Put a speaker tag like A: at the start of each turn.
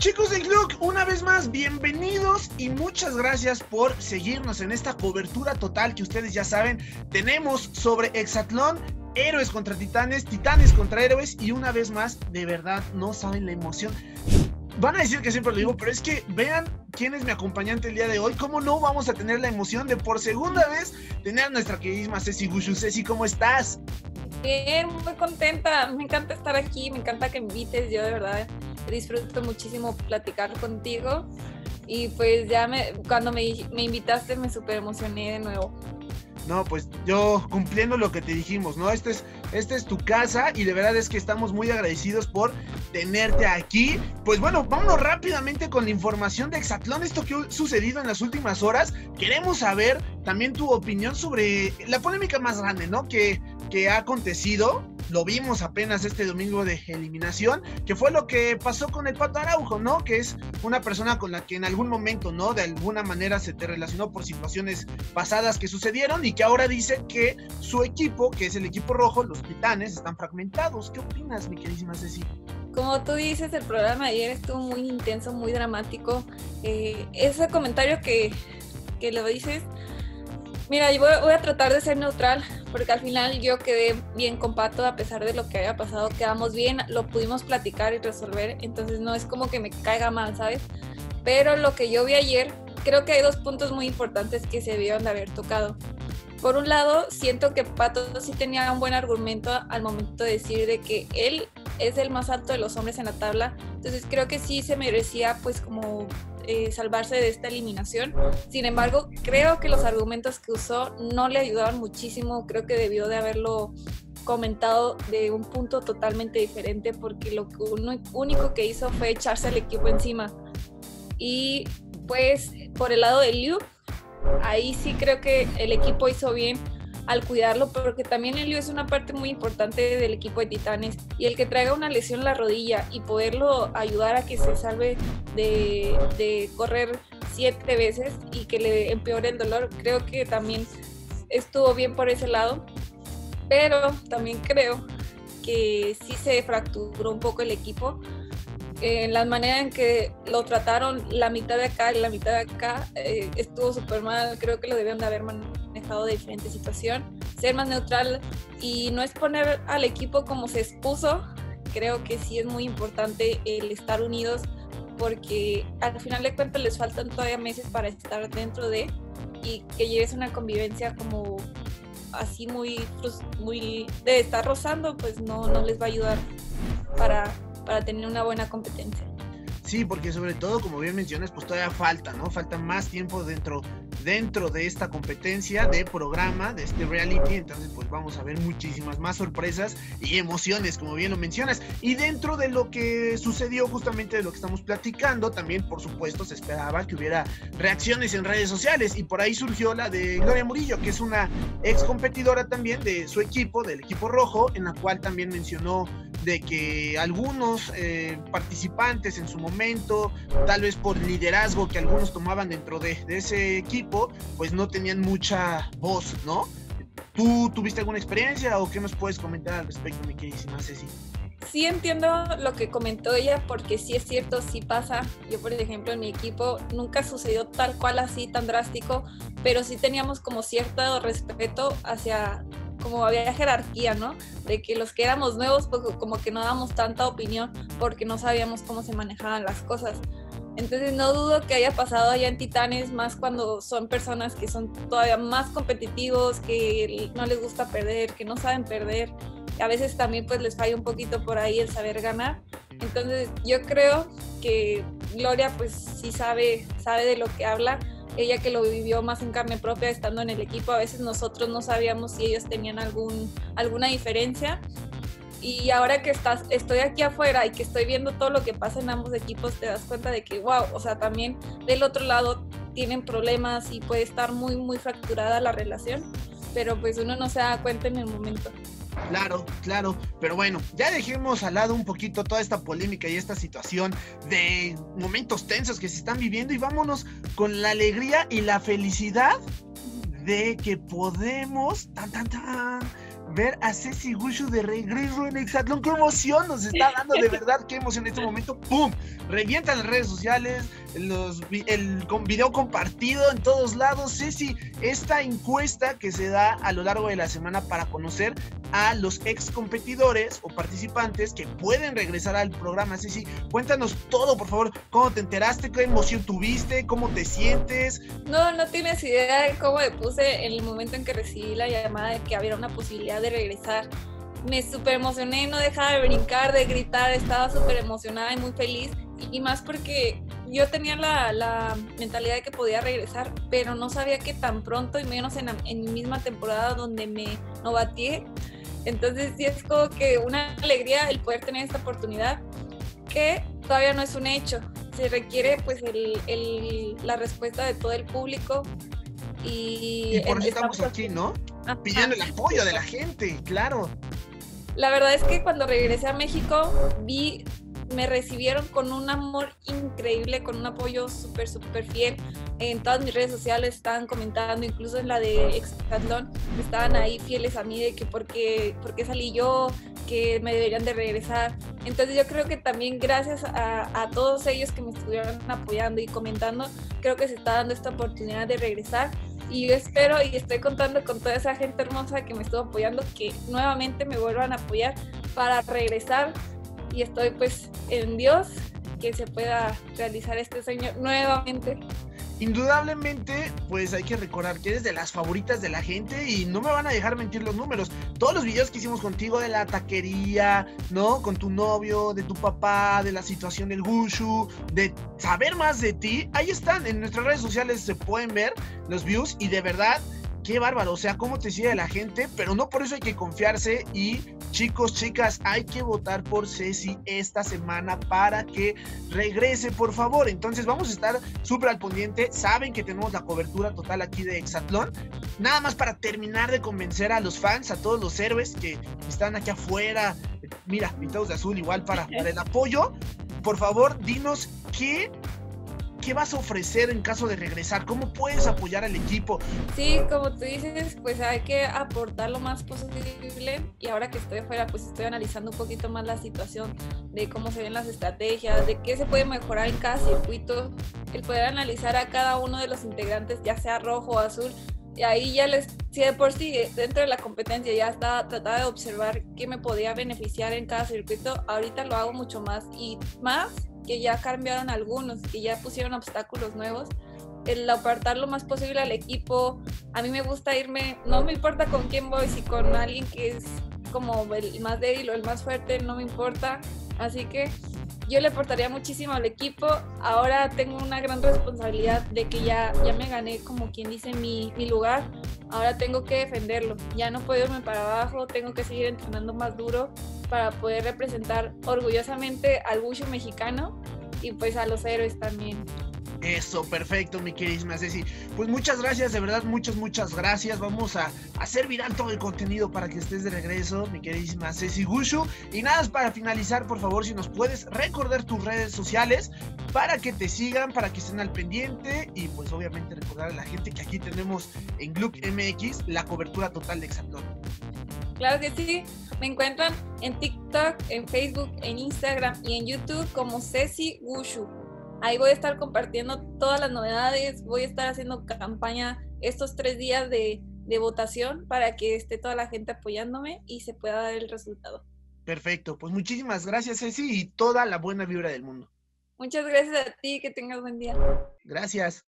A: Chicos de Gluck, una vez más, bienvenidos y muchas gracias por seguirnos en esta cobertura total que ustedes ya saben, tenemos sobre Exatlón, héroes contra titanes, titanes contra héroes y una vez más, de verdad, no saben la emoción. Van a decir que siempre lo digo, pero es que vean quién es mi acompañante el día de hoy. ¿Cómo no vamos a tener la emoción de por segunda vez tener a nuestra queridísima Ceci Gushu? Ceci, ¿cómo estás?
B: Bien, muy contenta. Me encanta estar aquí, me encanta que me invites. Yo de verdad disfruto muchísimo platicar contigo. Y pues ya me, cuando me, me invitaste me súper emocioné de nuevo.
A: No, pues yo cumpliendo lo que te dijimos, ¿no? Este es, esta es tu casa y de verdad es que estamos muy agradecidos por tenerte aquí. Pues bueno, vámonos rápidamente con la información de Exatlón, esto que ha sucedido en las últimas horas. Queremos saber también tu opinión sobre la polémica más grande, ¿no? Que, que ha acontecido lo vimos apenas este domingo de eliminación, que fue lo que pasó con el Pato Araujo, ¿no? Que es una persona con la que en algún momento, ¿no? De alguna manera se te relacionó por situaciones pasadas que sucedieron y que ahora dice que su equipo, que es el equipo rojo, los Titanes, están fragmentados. ¿Qué opinas, mi queridísima Ceci?
B: Como tú dices, el programa ayer estuvo muy intenso, muy dramático. Eh, ese comentario que, que lo dices, mira, yo voy a tratar de ser neutral porque al final yo quedé bien con Pato, a pesar de lo que haya pasado, quedamos bien, lo pudimos platicar y resolver, entonces no es como que me caiga mal, ¿sabes? Pero lo que yo vi ayer, creo que hay dos puntos muy importantes que se debieron de haber tocado. Por un lado, siento que Pato sí tenía un buen argumento al momento de decir de que él es el más alto de los hombres en la tabla, entonces creo que sí se merecía pues como eh, salvarse de esta eliminación. Sin embargo, creo que los argumentos que usó no le ayudaban muchísimo. Creo que debió de haberlo comentado de un punto totalmente diferente porque lo único que hizo fue echarse al equipo encima. Y pues por el lado de Liu, ahí sí creo que el equipo hizo bien al cuidarlo, porque también Elio es una parte muy importante del equipo de Titanes y el que traiga una lesión en la rodilla y poderlo ayudar a que se salve de, correr siete veces y que le empeore el dolor, creo que también estuvo bien por ese lado, pero también creo que sí se fracturó un poco el equipo. En la manera en que lo trataron, la mitad de acá y la mitad de acá eh, estuvo súper mal. Creo que lo debieron de haber de diferente situación, ser más neutral y no exponer al equipo como se expuso. Creo que sí es muy importante el estar unidos porque al final de cuentas les faltan todavía meses para estar dentro de y que lleves una convivencia como así muy, pues, muy de estar rozando, pues no, no les va a ayudar para, para tener una buena competencia.
A: Sí, porque sobre todo, como bien mencionas, pues todavía falta, ¿no? Falta más tiempo dentro dentro de esta competencia de programa, de este reality. Entonces, pues vamos a ver muchísimas más sorpresas y emociones, como bien lo mencionas. Y dentro de lo que sucedió, justamente de lo que estamos platicando, también, por supuesto, se esperaba que hubiera reacciones en redes sociales. Y por ahí surgió la de Gloria Murillo, que es una ex competidora también de su equipo, del equipo rojo, en la cual también mencionó de que algunos eh, participantes en su momento, tal vez por liderazgo que algunos tomaban dentro de, ese equipo, pues no tenían mucha voz, ¿no? ¿Tú tuviste alguna experiencia o qué nos puedes comentar al respecto, mi queridísima Ceci?
B: Sí entiendo lo que comentó ella, porque sí es cierto, sí pasa. Yo, por ejemplo, en mi equipo nunca sucedió tal cual así, tan drástico, pero sí teníamos como cierto respeto hacia, como había jerarquía, ¿no? De que los que éramos nuevos, pues como que no damos tanta opinión porque no sabíamos cómo se manejaban las cosas. Entonces no dudo que haya pasado allá en Titanes, más cuando son personas que son todavía más competitivos, que no les gusta perder, que no saben perder. A veces también pues les falla un poquito por ahí el saber ganar. Entonces yo creo que Gloria pues sí sabe, sabe de lo que habla. Ella que lo vivió más en carne propia estando en el equipo, a veces nosotros no sabíamos si ellos tenían algún, alguna diferencia y ahora que estás, estoy aquí afuera y que estoy viendo todo lo que pasa en ambos equipos, te das cuenta de que, wow, o sea, también del otro lado tienen problemas y puede estar muy, muy fracturada la relación, pero pues uno no se da cuenta en el momento.
A: Claro, claro, pero bueno, ya dejemos al lado un poquito toda esta polémica y esta situación de momentos tensos que se están viviendo y vámonos con la alegría y la felicidad de que podemos tan tan tan ver a Ceci Gushu de regreso en Exatlón. ¡Qué emoción nos está dando! De verdad, qué emoción en este momento. ¡Pum! Revientan las redes sociales, los, el video compartido en todos lados. Ceci, esta encuesta que se da a lo largo de la semana para conocer a los ex competidores o participantes que pueden regresar al programa. Ceci, cuéntanos todo, por favor. ¿Cómo te enteraste? ¿Qué emoción tuviste? ¿Cómo te sientes?
B: No, no tienes idea de cómo me puse en el momento en que recibí la llamada de que había una posibilidad de regresar. Me súper emocioné, no dejaba de brincar, de gritar, estaba súper emocionada y muy feliz. Y más porque yo tenía la, la, mentalidad de que podía regresar, pero no sabía que tan pronto y menos en, en mi misma temporada donde me novateé. Entonces sí es como que una alegría el poder tener esta oportunidad que todavía no es un hecho. Se requiere pues el, el, la respuesta de todo el público y,
A: y por eso estamos aquí, ¿no? Pidiendo el apoyo de la gente, claro.
B: La verdad es que cuando regresé a México vi, me recibieron con un amor increíble, con un apoyo súper, súper fiel. En todas mis redes sociales estaban comentando, incluso en la de Exatlón, estaban ahí fieles a mí de que por qué, por qué salí yo, que me deberían de regresar. Entonces yo creo que también gracias a, a, todos ellos que me estuvieron apoyando y comentando, creo que se está dando esta oportunidad de regresar y yo espero y estoy contando con toda esa gente hermosa que me estuvo apoyando que nuevamente me vuelvan a apoyar para regresar y estoy pues en Dios que se pueda realizar este sueño nuevamente
A: indudablemente, pues hay que recordar que eres de las favoritas de la gente y no me van a dejar mentir los números. Todos los videos que hicimos contigo de la taquería, ¿no? Con tu novio, de tu papá, de la situación del Gushu, de saber más de ti, ahí están. En nuestras redes sociales se pueden ver los views y de verdad qué bárbaro, o sea, cómo te sigue la gente, pero no por eso hay que confiarse y chicos, chicas, hay que votar por Ceci esta semana para que regrese, por favor. Entonces vamos a estar súper al pendiente, saben que tenemos la cobertura total aquí de Exatlón. Nada más para terminar de convencer a los fans, a todos los héroes que están aquí afuera, mira, pintados de azul igual para, para el apoyo. Por favor, dinos qué ¿qué vas a ofrecer en caso de regresar? ¿Cómo puedes apoyar al equipo?
B: Sí, como tú dices, pues hay que aportar lo más posible y ahora que estoy afuera, pues estoy analizando un poquito más la situación de cómo se ven las estrategias, de qué se puede mejorar en cada circuito, el poder analizar a cada uno de los integrantes, ya sea rojo o azul, y ahí ya les, si de por sí dentro de la competencia ya estaba trataba de observar qué me podía beneficiar en cada circuito, ahorita lo hago mucho más y más que ya cambiaron algunos, que ya pusieron obstáculos nuevos, el apartar lo más posible al equipo. A mí me gusta irme, no me importa con quién voy, si con alguien que es como el más débil o el más fuerte, no me importa. Así que yo le aportaría muchísimo al equipo. Ahora tengo una gran responsabilidad de que ya, ya me gané, como quien dice, mi, mi lugar. Ahora tengo que defenderlo. Ya no puedo irme para abajo, tengo que seguir entrenando más duro para poder representar orgullosamente al bucho mexicano y pues a los héroes también.
A: Eso, perfecto, mi queridísima Ceci. Pues muchas gracias, de verdad, muchas, muchas gracias. Vamos a hacer viral todo el contenido para que estés de regreso, mi queridísima Ceci Gushu. Y nada, para finalizar, por favor, si nos puedes recordar tus redes sociales para que te sigan, para que estén al pendiente y pues obviamente recordar a la gente que aquí tenemos en Gluck MX la cobertura total de Exatlón.
B: Claro que sí, me encuentran en TikTok, en Facebook, en Instagram y en YouTube como Ceci Gushu. Ahí voy a estar compartiendo todas las novedades, voy a estar haciendo campaña estos tres días de, de votación para que esté toda la gente apoyándome y se pueda dar el resultado.
A: Perfecto, pues muchísimas gracias Ceci y toda la buena vibra del mundo.
B: Muchas gracias a ti, que tengas buen día.
A: Gracias.